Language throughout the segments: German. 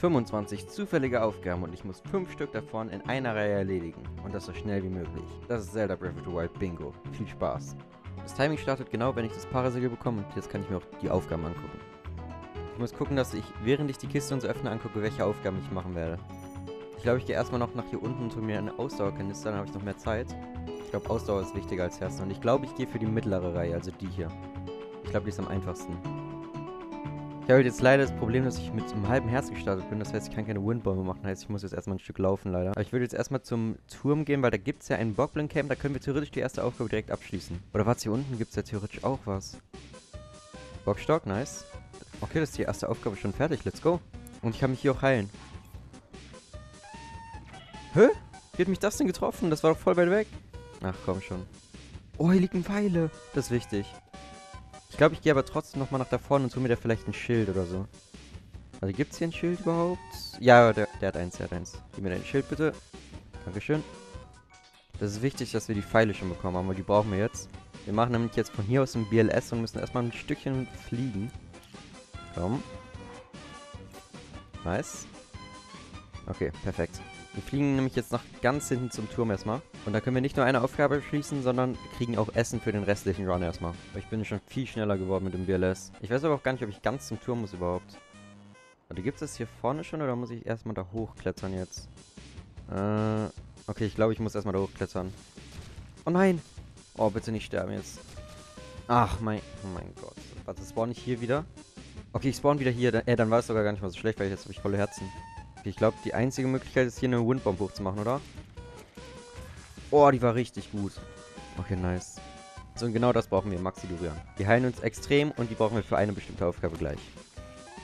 25 zufällige Aufgaben und ich muss 5 Stück davon in einer Reihe erledigen. Und das so schnell wie möglich. Das ist Zelda Breath of the Wild Bingo. Viel Spaß. Das Timing startet genau, wenn ich das Parasegel bekomme und jetzt kann ich mir auch die Aufgaben angucken. Ich muss gucken, dass ich, während ich die Kiste und so öffne, angucke, welche Aufgaben ich machen werde. Ich glaube, ich gehe erstmal noch nach hier unten und hole mir eine Ausdauerkanister, dann habe ich noch mehr Zeit. Ich glaube, Ausdauer ist wichtiger als Herzen. Und ich glaube, ich gehe für die mittlere Reihe, also die hier. Ich glaube, die ist am einfachsten. Habe jetzt leider das Problem, dass ich mit einem halben Herz gestartet bin. Das heißt, ich kann keine Windbombe machen. Das heißt, ich muss jetzt erstmal ein Stück laufen, leider. Aber ich würde jetzt erstmal zum Turm gehen, weil da gibt es ja einen Bockblin Camp. Da können wir theoretisch die erste Aufgabe direkt abschließen. Oder was, hier unten gibt es ja theoretisch auch was. Bockstock, nice. Okay, das ist die erste Aufgabe schon fertig. Let's go. Und ich kann mich hier auch heilen. Hä? Wie hat mich das denn getroffen? Das war doch voll weit weg. Ach, komm schon. Oh, hier liegen Pfeile. Das ist wichtig. Ich glaube, ich gehe aber trotzdem nochmal nach da vorne und hole mir da vielleicht ein Schild oder so. Also gibt es hier ein Schild überhaupt? Ja, der, der hat eins, der hat eins. Gib mir dein Schild bitte. Dankeschön. Das ist wichtig, dass wir die Pfeile schon bekommen haben, weil die brauchen wir jetzt. Wir machen nämlich jetzt von hier aus ein BLS und müssen erstmal ein Stückchen fliegen. Komm. Nice. Okay, perfekt. Wir fliegen nämlich jetzt nach ganz hinten zum Turm erstmal. Und da können wir nicht nur eine Aufgabe schließen, sondern kriegen auch Essen für den restlichen Run erstmal. Ich bin schon viel schneller geworden mit dem BLS. Ich weiß aber auch gar nicht, ob ich ganz zum Turm muss überhaupt. Warte, gibt es das hier vorne schon oder muss ich erstmal da hochklettern jetzt? Äh, okay, ich glaube, ich muss erstmal da hochklettern. Oh nein! Oh, bitte nicht sterben jetzt. Ach, mein, oh mein Gott. Warte, spawn ich hier wieder? Okay, ich spawn wieder hier. Äh, dann war es sogar gar nicht mal so schlecht, weil jetzt habe ich volle Herzen. Ich glaube, die einzige Möglichkeit ist hier eine Windbomb hochzumachen, oder? Oh, die war richtig gut. Okay, nice. So, und genau das brauchen wir, Maxi Durian. Die heilen uns extrem und die brauchen wir für eine bestimmte Aufgabe gleich.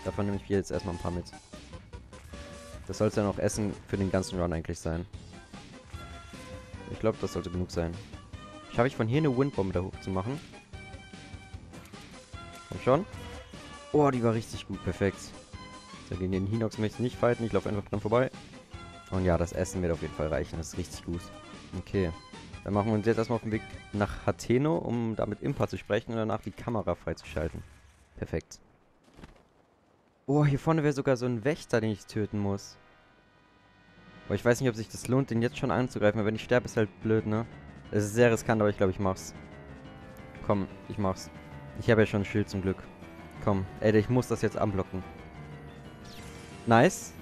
Davon nehme ich hier jetzt erstmal ein paar mit. Das sollte dann auch Essen für den ganzen Run eigentlich sein. Ich glaube, das sollte genug sein. Schaffe ich von hier eine Windbombe da hoch zu machen? Komm schon. Oh, die war richtig gut. Perfekt. So, gegen den Hinox möchte ich nicht fighten. Ich laufe einfach dran vorbei. Und ja, das Essen wird auf jeden Fall reichen. Das ist richtig gut. Okay. Dann machen wir uns jetzt erstmal auf den Weg nach Hateno, um da mit Impa zu sprechen und danach die Kamera freizuschalten. Perfekt. Oh, hier vorne wäre sogar so ein Wächter, den ich töten muss. Aber ich weiß nicht, ob sich das lohnt, den jetzt schon anzugreifen. Aber wenn ich sterbe, ist halt blöd, ne? Es ist sehr riskant, aber ich glaube, ich mach's. Komm, ich mach's. Ich habe ja schon ein Schild zum Glück. Komm, ey, ich muss das jetzt anblocken. Nice.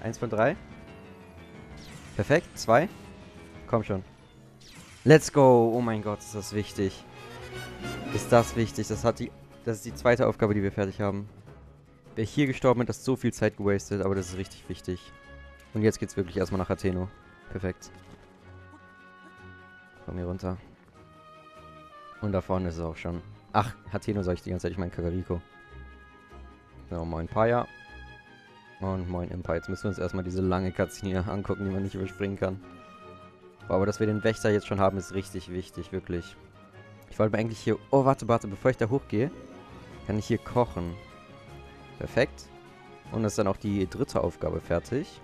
Eins von drei. Perfekt. Zwei. Komm schon. Let's go. Oh mein Gott, ist das wichtig. Ist das wichtig. Das hat die. Das ist die zweite Aufgabe, die wir fertig haben. Ich hier gestorben, hätte das so viel Zeit gewastet, aber das ist richtig wichtig. Und jetzt geht's wirklich erstmal nach Atheno. Perfekt. Komm hier runter. Und da vorne ist es auch schon. Ach, Atheno sag ich die ganze Zeit, ich meine Kakariko. So, moin Paya. Und moin Empire. Jetzt müssen wir uns erstmal diese lange Cutscene hier angucken, die man nicht überspringen kann. Aber dass wir den Wächter jetzt schon haben, ist richtig wichtig, wirklich. Ich wollte mir eigentlich hier... Oh, warte, warte, bevor ich da hochgehe, kann ich hier kochen. Perfekt. Und ist dann auch die dritte Aufgabe fertig.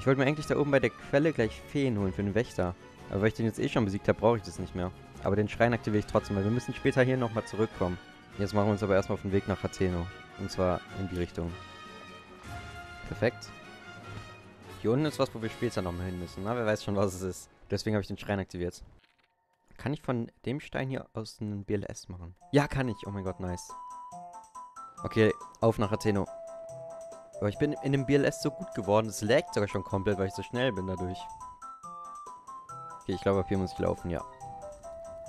Ich wollte mir eigentlich da oben bei der Quelle gleich Feen holen für den Wächter. Aber weil ich den jetzt eh schon besiegt habe, brauche ich das nicht mehr. Aber den Schrein aktiviere ich trotzdem, weil wir müssen später hier nochmal zurückkommen. Jetzt machen wir uns aber erstmal auf den Weg nach Atheno. Und zwar in die Richtung. Perfekt. Hier unten ist was, wo wir später nochmal hin müssen. Na, wer weiß schon, was es ist. Deswegen habe ich den Schrein aktiviert. Kann ich von dem Stein hier aus einem BLS machen? Ja, kann ich. Oh mein Gott, nice. Okay, auf nach Atheno. Aber ich bin in dem BLS so gut geworden. Es laggt sogar schon komplett, weil ich so schnell bin dadurch. Okay, ich glaube, ab hier muss ich laufen, ja.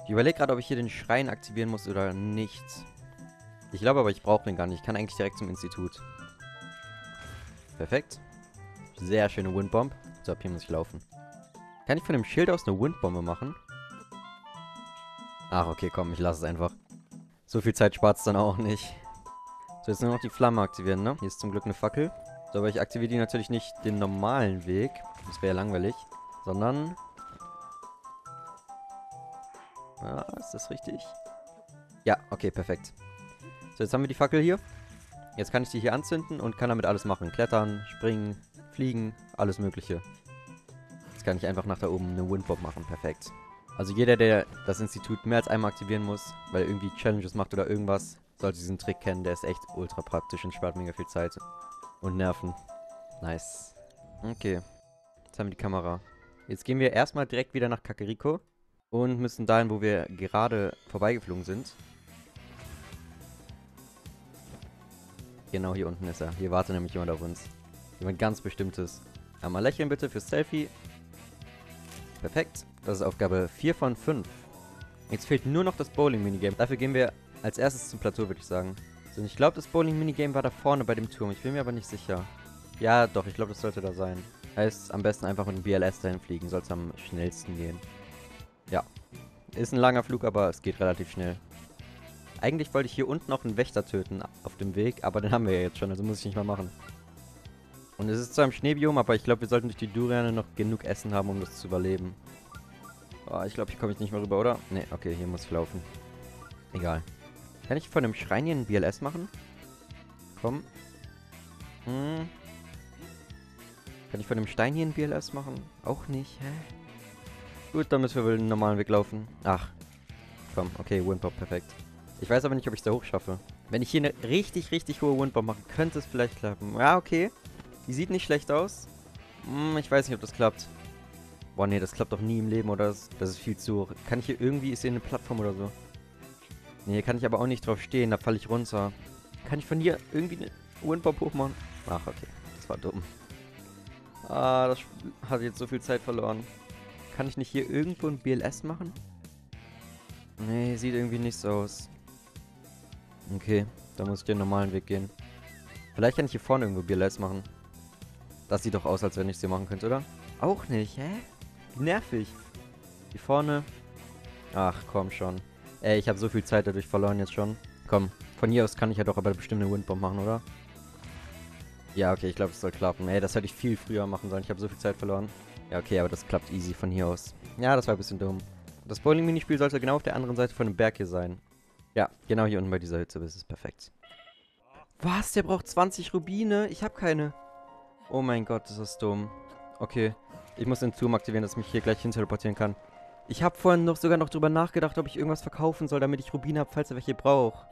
Ich überlege gerade, ob ich hier den Schrein aktivieren muss oder nicht. Ich glaube aber, ich brauche den gar nicht. Ich kann eigentlich direkt zum Institut. Perfekt. Sehr schöne Windbomb. So, ab hier muss ich laufen. Kann ich von dem Schild aus eine Windbombe machen? Ach, okay, komm, ich lasse es einfach. So viel Zeit spart es dann auch nicht. So, jetzt nur noch die Flamme aktivieren, ne? Hier ist zum Glück eine Fackel. So, aber ich aktiviere die natürlich nicht den normalen Weg. Das wäre ja langweilig. Sondern... Ja, ist das richtig? Ja, okay, perfekt. So, jetzt haben wir die Fackel hier. Jetzt kann ich die hier anzünden und kann damit alles machen. Klettern, springen, fliegen, alles mögliche. Jetzt kann ich einfach nach da oben eine Windbomb machen. Perfekt. Also jeder, der das Institut mehr als einmal aktivieren muss, weil er irgendwie Challenges macht oder irgendwas, sollte diesen Trick kennen. Der ist echt ultra praktisch und spart mega viel Zeit und Nerven. Nice. Okay. Jetzt haben wir die Kamera. Jetzt gehen wir erstmal direkt wieder nach Kakeriko. Und müssen dahin, wo wir gerade vorbeigeflogen sind. Genau hier unten ist er. Hier wartet nämlich jemand auf uns. Jemand ganz Bestimmtes. Einmal lächeln bitte fürs Selfie. Perfekt. Das ist Aufgabe 4 von 5. Jetzt fehlt nur noch das Bowling-Minigame. Dafür gehen wir als erstes zum Plateau, würde ich sagen. So, ich glaube, das Bowling-Minigame war da vorne bei dem Turm. Ich bin mir aber nicht sicher. Ja, doch, ich glaube, das sollte da sein. Heißt, am besten einfach mit dem BLS dahin fliegen. Soll es am schnellsten gehen. Ja. Ist ein langer Flug, aber es geht relativ schnell. Eigentlich wollte ich hier unten noch einen Wächter töten auf dem Weg, aber den haben wir ja jetzt schon, also muss ich nicht mal machen. Und es ist zwar im Schneebiom, aber ich glaube, wir sollten durch die Duriane noch genug Essen haben, um das zu überleben. Oh, ich glaube, hier komme ich nicht mehr rüber, oder? Ne, okay, hier muss ich laufen. Egal. Kann ich von dem Schrein hier einen BLS machen? Komm. Hm. Kann ich von dem Stein hier einen BLS machen? Auch nicht, hä? Gut, dann müssen wir wohl den normalen Weg laufen. Ach. Komm, okay, Windpop, perfekt. Ich weiß aber nicht, ob ich es da hoch schaffe. Wenn ich hier eine richtig, richtig hohe Windpop mache, könnte es vielleicht klappen. Ja, okay. Die sieht nicht schlecht aus. Hm, ich weiß nicht, ob das klappt. Boah, nee, das klappt doch nie im Leben, oder? Das, ist viel zu hoch. Kann ich hier irgendwie... Ist hier eine Plattform oder so? Nee, kann ich aber auch nicht drauf stehen. Da falle ich runter. Kann ich von hier irgendwie eine Windpop hochmachen? Ach, okay. Das war dumm. Ah, das hat jetzt so viel Zeit verloren. Kann ich nicht hier irgendwo ein BLS machen? Nee, sieht irgendwie nicht so aus. Okay, da muss ich den normalen Weg gehen. Vielleicht kann ich hier vorne irgendwo BLS machen. Das sieht doch aus, als wenn ich es hier machen könnte, oder? Auch nicht, hä? Nervig. Hier vorne. Ach, komm schon. Ey, ich habe so viel Zeit dadurch verloren jetzt schon. Komm, von hier aus kann ich ja doch aber bestimmt eine Windbomb machen, oder? Ja, okay, ich glaube, es soll klappen. Ey, das hätte ich viel früher machen sollen. Ich habe so viel Zeit verloren. Ja, okay, aber das klappt easy von hier aus. Ja, das war ein bisschen dumm. Das Bowling-Minispiel sollte genau auf der anderen Seite von dem Berg hier sein. Ja, genau hier unten bei dieser Hütze. Ist perfekt. Was? Der braucht 20 Rubine? Ich habe keine. Oh mein Gott, das ist dumm. Okay, ich muss den Zoom aktivieren, dass ich mich hier gleich hin teleportieren kann. Ich habe vorhin noch sogar noch drüber nachgedacht, ob ich irgendwas verkaufen soll, damit ich Rubine habe, falls er welche braucht.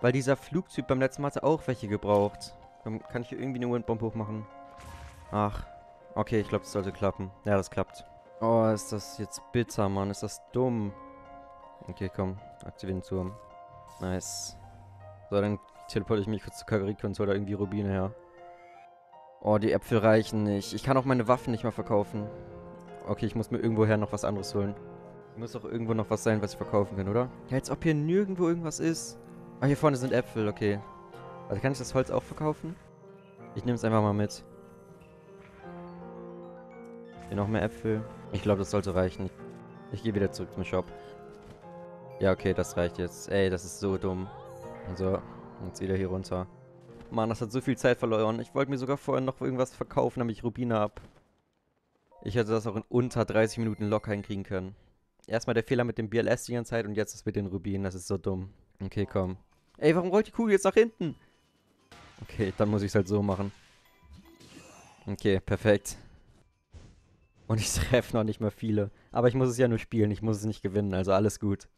Weil dieser Flugtyp beim letzten Mal hatte auch welche gebraucht. Dann kann ich hier irgendwie eine Windbomb hochmachen. Ach, Okay, ich glaube, das sollte klappen. Ja, das klappt. Oh, ist das jetzt bitter, Mann. Ist das dumm. Okay, komm. Aktivieren Turm. Nice. So, dann teleporte ich mich kurz zu Kakariko und hole da irgendwie Rubine her. Oh, die Äpfel reichen nicht. Ich kann auch meine Waffen nicht mehr verkaufen. Okay, ich muss mir irgendwoher noch was anderes holen. Muss doch irgendwo noch was sein, was ich verkaufen kann, oder? Ja, als ob hier nirgendwo irgendwas ist. Ah, hier vorne sind Äpfel, okay. Also kann ich das Holz auch verkaufen? Ich nehme es einfach mal mit. Hier noch mehr Äpfel. Ich glaube, das sollte reichen. Ich gehe wieder zurück zum Shop. Ja, okay, das reicht jetzt. Ey, das ist so dumm. So, jetzt wieder hier runter. Mann, das hat so viel Zeit verloren. Ich wollte mir sogar vorher noch irgendwas verkaufen, damit ich Rubine habe. Ich hätte das auch in unter 30 Minuten locker hinkriegen können. Erstmal der Fehler mit dem BLS die ganze Zeit und jetzt das mit den Rubinen. Das ist so dumm. Okay, komm. Ey, warum rollt die Kugel jetzt nach hinten? Okay, dann muss ich es halt so machen. Okay, perfekt. Und ich treffe noch nicht mal viele. Aber ich muss es ja nur spielen, ich muss es nicht gewinnen, also alles gut.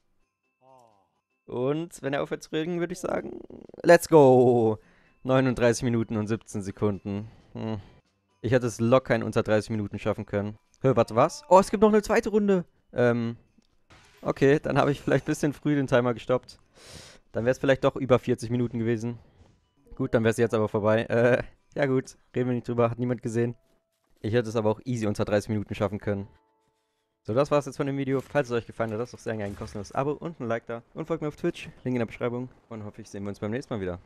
Und wenn er aufhört zu reden, würde ich sagen, let's go! 39 Minuten und 17 Sekunden. Hm. Ich hätte es locker in unter 30 Minuten schaffen können. Hör, warte, was? Oh, es gibt noch eine zweite Runde. Ähm, okay, dann habe ich vielleicht ein bisschen früh den Timer gestoppt. Dann wäre es vielleicht doch über 40 Minuten gewesen. Gut, dann wäre es jetzt aber vorbei. Äh, ja gut, reden wir nicht drüber, hat niemand gesehen. Ich hätte es aber auch easy unter 30 Minuten schaffen können. So, das war's jetzt von dem Video. Falls es euch gefallen hat, lasst doch sehr gerne ein kostenloses Abo und ein Like da. Und folgt mir auf Twitch, Link in der Beschreibung. Und hoffe, ich sehen wir uns beim nächsten Mal wieder.